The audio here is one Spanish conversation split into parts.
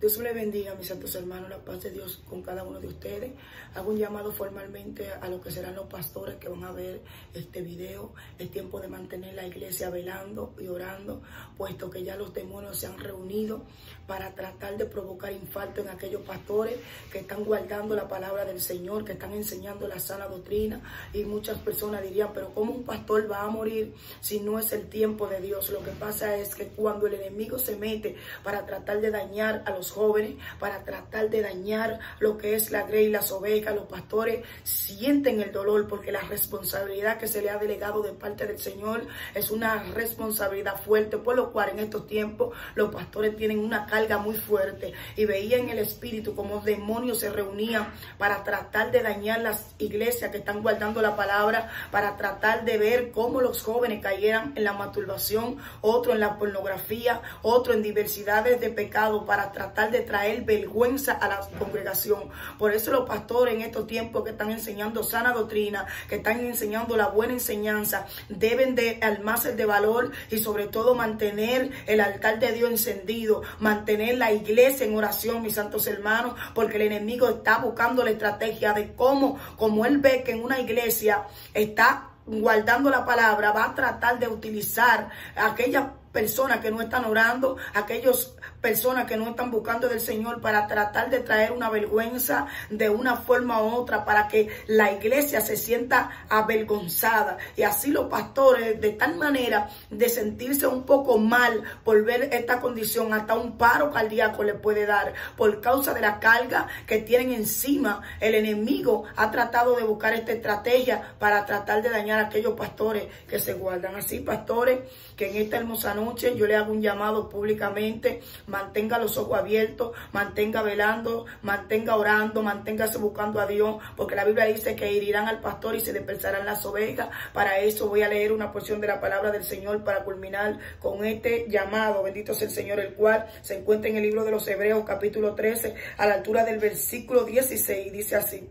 Dios le bendiga, mis santos hermanos, la paz de Dios con cada uno de ustedes. Hago un llamado formalmente a lo que serán los pastores que van a ver este video. Es tiempo de mantener la iglesia velando y orando, puesto que ya los demonios se han reunido para tratar de provocar infarto en aquellos pastores que están guardando la palabra del Señor, que están enseñando la sana doctrina. Y muchas personas dirían, pero ¿cómo un pastor va a morir si no es el tiempo de Dios? Lo que pasa es que cuando el enemigo se mete para tratar de dañar a los jóvenes para tratar de dañar lo que es la grey y las ovejas. Los pastores sienten el dolor porque la responsabilidad que se le ha delegado de parte del Señor es una responsabilidad fuerte, por lo cual en estos tiempos los pastores tienen una carga muy fuerte y veían el espíritu como demonios se reunían para tratar de dañar las iglesias que están guardando la palabra, para tratar de ver cómo los jóvenes cayeran en la masturbación, otro en la pornografía, otro en diversidades de pecado, para tratar de traer vergüenza a la congregación. Por eso los pastores en estos tiempos que están enseñando sana doctrina, que están enseñando la buena enseñanza, deben de almacenar de valor y sobre todo mantener el altar de Dios encendido, mantener la iglesia en oración, mis santos hermanos, porque el enemigo está buscando la estrategia de cómo, como él ve que en una iglesia está guardando la palabra, va a tratar de utilizar aquellas personas que no están orando, aquellos personas que no están buscando del Señor para tratar de traer una vergüenza de una forma u otra para que la iglesia se sienta avergonzada. Y así los pastores de tal manera de sentirse un poco mal por ver esta condición hasta un paro cardíaco le puede dar por causa de la carga que tienen encima. El enemigo ha tratado de buscar esta estrategia para tratar de dañar a aquellos pastores que se guardan. Así pastores que en esta hermosa yo le hago un llamado públicamente, mantenga los ojos abiertos, mantenga velando, mantenga orando, manténgase buscando a Dios, porque la Biblia dice que irán al pastor y se dispersarán las ovejas. Para eso voy a leer una porción de la palabra del Señor para culminar con este llamado. Bendito sea el Señor, el cual se encuentra en el libro de los Hebreos, capítulo 13, a la altura del versículo 16. Dice así.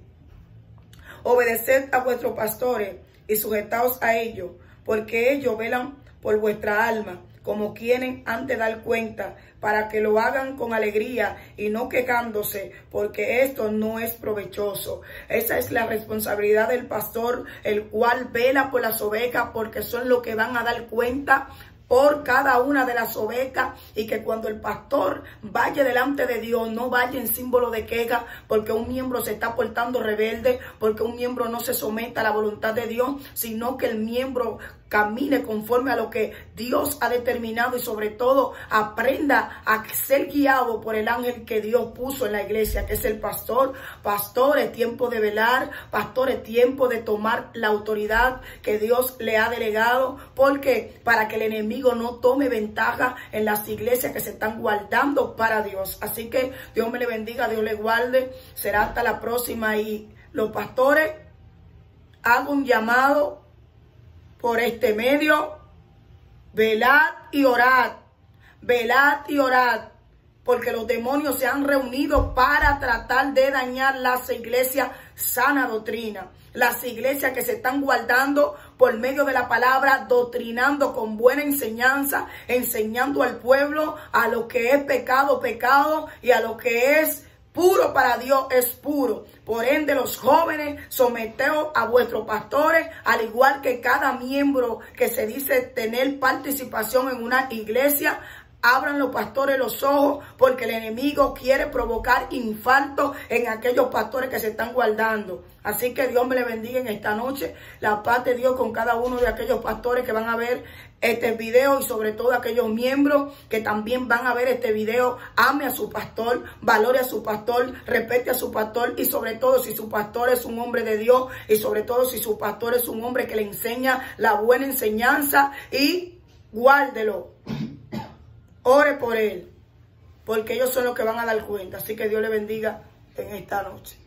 Obedeced a vuestros pastores y sujetaos a ellos, porque ellos velan por vuestra alma, como quieren antes dar cuenta, para que lo hagan con alegría y no quejándose, porque esto no es provechoso. Esa es la responsabilidad del pastor, el cual vela por las ovejas, porque son los que van a dar cuenta por cada una de las ovejas y que cuando el pastor vaya delante de Dios no vaya en símbolo de queja porque un miembro se está portando rebelde, porque un miembro no se someta a la voluntad de Dios, sino que el miembro camine conforme a lo que Dios ha determinado y sobre todo aprenda a ser guiado por el ángel que Dios puso en la iglesia, que es el pastor. Pastor, es tiempo de velar, pastor, es tiempo de tomar la autoridad que Dios le ha delegado, porque para que el no tome ventaja en las iglesias que se están guardando para Dios. Así que Dios me le bendiga, Dios le guarde. Será hasta la próxima y los pastores hago un llamado por este medio. Velad y orad. Velad y orad. Porque los demonios se han reunido para tratar de dañar las iglesias sana doctrina. Las iglesias que se están guardando por medio de la palabra, doctrinando con buena enseñanza, enseñando al pueblo a lo que es pecado, pecado y a lo que es puro para Dios es puro. Por ende, los jóvenes, someteos a vuestros pastores, al igual que cada miembro que se dice tener participación en una iglesia, Abran los pastores los ojos porque el enemigo quiere provocar infarto en aquellos pastores que se están guardando. Así que Dios me le bendiga en esta noche. La paz de Dios con cada uno de aquellos pastores que van a ver este video y sobre todo aquellos miembros que también van a ver este video. Ame a su pastor, valore a su pastor, respete a su pastor y sobre todo si su pastor es un hombre de Dios y sobre todo si su pastor es un hombre que le enseña la buena enseñanza y guárdelo. Ore por él, porque ellos son los que van a dar cuenta. Así que Dios le bendiga en esta noche.